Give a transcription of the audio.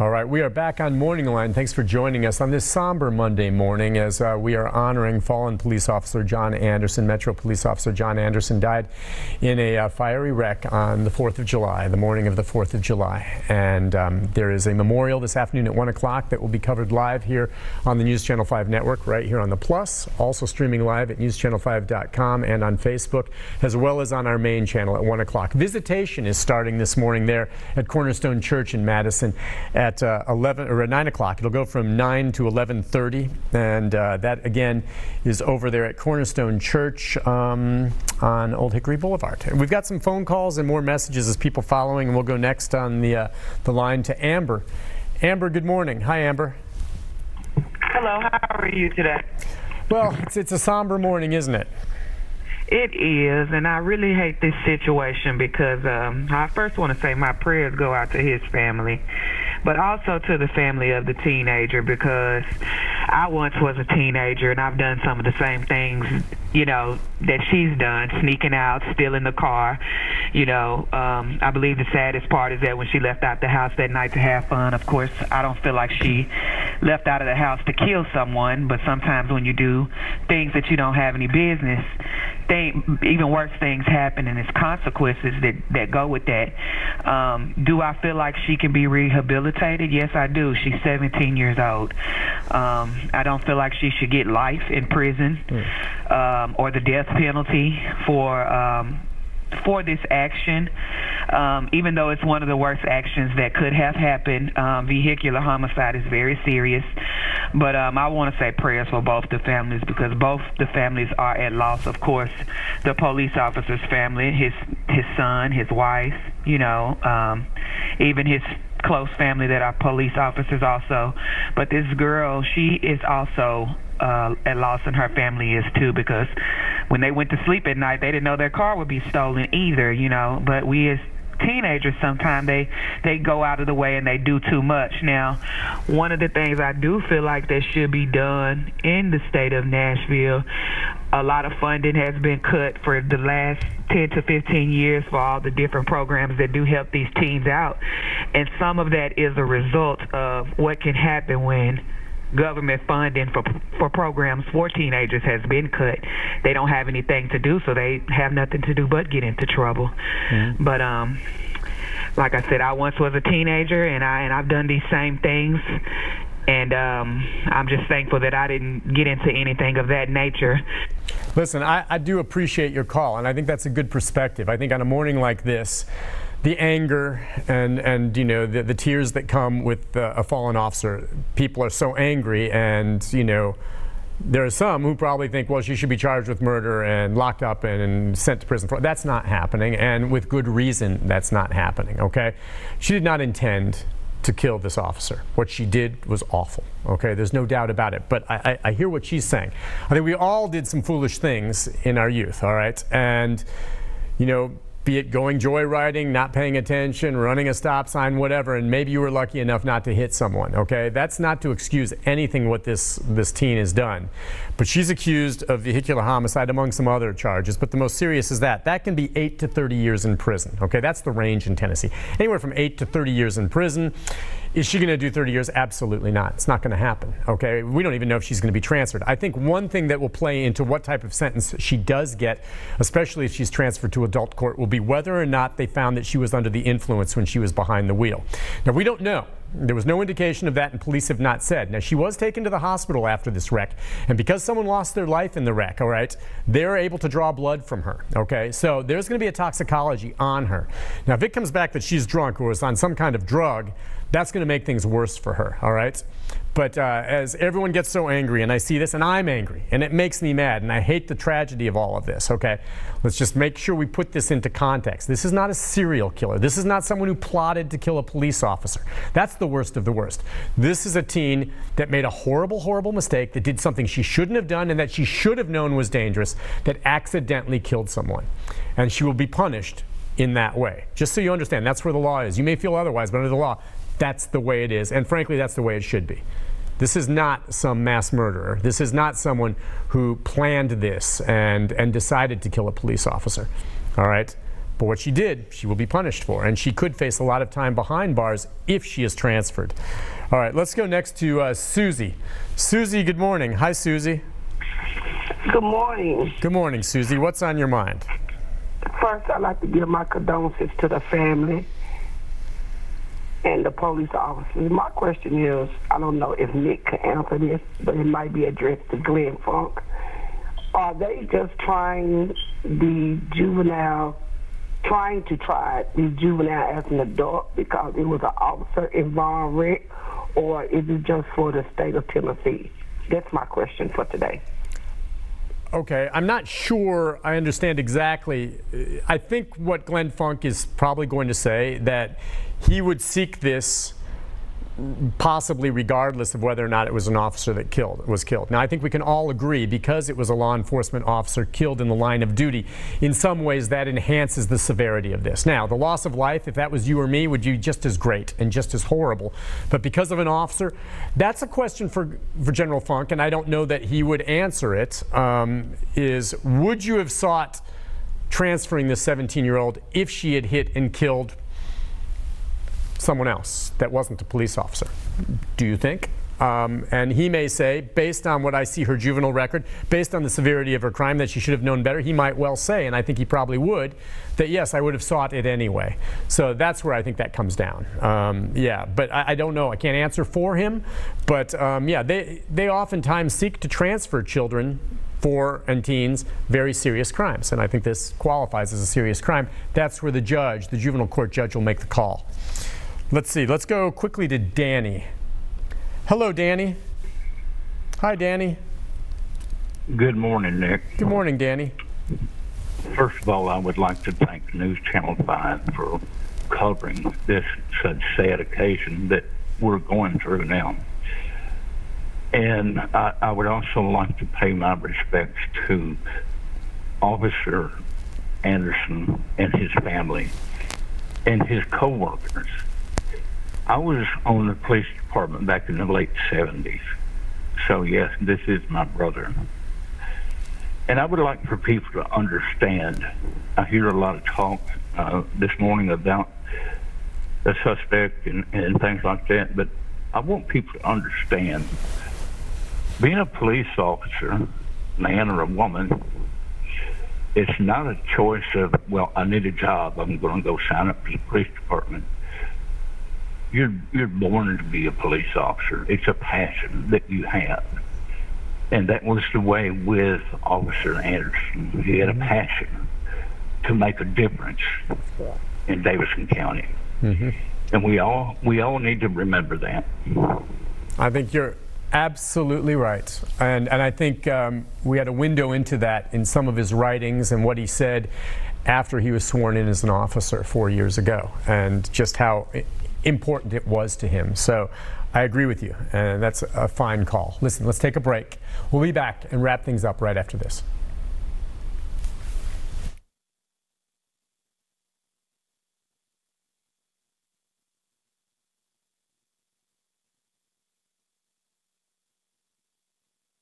All right, we are back on Morning Line. Thanks for joining us on this somber Monday morning as uh, we are honoring fallen police officer John Anderson. Metro Police Officer John Anderson died in a uh, fiery wreck on the 4th of July, the morning of the 4th of July. And um, there is a memorial this afternoon at 1 o'clock that will be covered live here on the News Channel 5 network, right here on the Plus, also streaming live at newschannel5.com and on Facebook, as well as on our main channel at 1 o'clock. Visitation is starting this morning there at Cornerstone Church in Madison at at uh, 11 or at 9 o'clock. It'll go from 9 to 11:30, and uh, that again is over there at Cornerstone Church um, on Old Hickory Boulevard. And we've got some phone calls and more messages as people following, and we'll go next on the uh, the line to Amber. Amber, good morning. Hi, Amber. Hello. How are you today? Well, it's it's a somber morning, isn't it? It is, and I really hate this situation because um, I first want to say my prayers go out to his family but also to the family of the teenager because I once was a teenager and I've done some of the same things, you know, that she's done, sneaking out, stealing the car. You know, um, I believe the saddest part is that when she left out the house that night to have fun, of course, I don't feel like she left out of the house to kill someone, but sometimes when you do things that you don't have any business, thing, even worse things happen and there's consequences that, that go with that. Um, do I feel like she can be rehabilitated? Yes, I do. She's 17 years old. Um, I don't feel like she should get life in prison mm. um, or the death penalty for um, for this action, um, even though it's one of the worst actions that could have happened. Um, vehicular homicide is very serious. But um, I want to say prayers for both the families because both the families are at loss. Of course, the police officer's family, his his son, his wife, you know, um, even his close family that are police officers also. But this girl, she is also uh, at loss, and her family is too because when they went to sleep at night, they didn't know their car would be stolen either, you know. But we as teenagers sometimes they they go out of the way and they do too much now one of the things i do feel like that should be done in the state of nashville a lot of funding has been cut for the last 10 to 15 years for all the different programs that do help these teens out and some of that is a result of what can happen when government funding for for programs for teenagers has been cut. They don't have anything to do, so they have nothing to do but get into trouble. Mm-hmm. But um, like I said, I once was a teenager, and I and I've done these same things. And um, I'm just thankful that I didn't get into anything of that nature. Listen, I, I do appreciate your call, and I think that's a good perspective. I think on a morning like this, the anger and, and you know, the, the tears that come with uh, a fallen officer. People are so angry and, you know, there are some who probably think, well, she should be charged with murder and locked up and, and, sent to prison. For, that's not happening, and with good reason that's not happening, okay? She did not intend to kill this officer. What she did was awful, okay? There's no doubt about it. But I, I, I hear what she's saying. I think we all did some foolish things in our youth, all right? And, you know, be it going joyriding, not paying attention, running a stop sign, whatever, and maybe you were lucky enough not to hit someone, okay? That's not to excuse anything what this, this teen has done. But she's accused of vehicular homicide among some other charges, but the most serious is that. That can be 8 to 30 years in prison, okay? That's the range in Tennessee. Anywhere from 8 to 30 years in prison. Is she going to do 30 years? Absolutely not. It's not going to happen. Okay. We don't even know if she's going to be transferred. I think one thing that will play into what type of sentence she does get, especially if she's transferred to adult court, will be whether or not they found that she was under the influence when she was behind the wheel. Now, we don't know. There was no indication of that, and police have not said. Now, she was taken to the hospital after this wreck, and because someone lost their life in the wreck, all right, they're able to draw blood from her, okay? So there's going to be a toxicology on her. Now, if it comes back that she's drunk or was on some kind of drug, that's going to make things worse for her, all right? But uh, as everyone gets so angry, and I see this, and I'm angry, and it makes me mad, and I hate the tragedy of all of this, okay? Let's just make sure we put this into context. This is not a serial killer. This is not someone who plotted to kill a police officer. That's the worst of the worst. This is a teen that made a horrible, horrible mistake, that did something she shouldn't have done, and that she should have known was dangerous, that accidentally killed someone. And she will be punished in that way. Just so you understand, that's where the law is. You may feel otherwise, but under the law, that's the way it is. And frankly, that's the way it should be. This is not some mass murderer. This is not someone who planned this and, and decided to kill a police officer. All right? But what she did, she will be punished for, and she could face a lot of time behind bars if she is transferred. All right, let's go next to uh, Susie. Susie, good morning. Hi, Susie. Good morning. Good morning, Susie. What's on your mind? First, I'd like to give my condolences to the family and the police officers. My question is, I don't know if Nick can answer this, but it might be addressed to Glenn Funk. Are they just trying the juvenile, trying to try the juvenile as an adult because it was an officer involved, Rick, or is it just for the state of Tennessee? That's my question for today. Okay, I'm not sure I understand exactly. I think what Glenn Funk is probably going to say that he would seek this possibly regardless of whether or not it was an officer that killed was killed. Now I think we can all agree because it was a law enforcement officer killed in the line of duty in some ways that enhances the severity of this. Now the loss of life if that was you or me would be just as great and just as horrible but because of an officer that's a question for for General Funk and I don't know that he would answer it. Um, is would you have sought transferring this 17 year old if she had hit and killed someone else that wasn't a police officer. Do you think? Um, and he may say, based on what I see her juvenile record, based on the severity of her crime, that she should have known better. He might well say, and I think he probably would, that yes, I would have sought it anyway. So that's where I think that comes down. Um, yeah, but I, I, don't know. I can't answer for him. But um, yeah, they, they oftentimes seek to transfer children for and teens very serious crimes. And I think this qualifies as a serious crime. That's where the judge, the juvenile court judge, will make the call. Let's see. Let's go quickly to Danny. Hello, Danny. Hi, Danny. Good morning, Nick. Good morning, Danny. First of all, I would like to thank News Channel 5 for covering this such sad occasion that we're going through now. And I, I would also like to pay my respects to Officer Anderson and his family and his co-workers I was on the police department back in the late 70s. So, yes, this is my brother. And I would like for people to understand. I hear a lot of talk uh, this morning about the suspect and, and things like that, but I want people to understand being a police officer, man or a woman, it's not a choice of, well, I need a job, I'm going to go sign up for the police department you're you're born to be a police officer. It's a passion that you have. And that was the way with Officer Anderson. He had a passion to make a difference in Davidson County. Mm-hmm. And we all we all need to remember that. I think you're absolutely right. And and I think um, we had a window into that in some of his writings and what he said after he was sworn in as an officer four years ago, and just how important it was to him. So I agree with you, and that's a fine call. Listen, let's take a break. We'll be back and wrap things up right after this.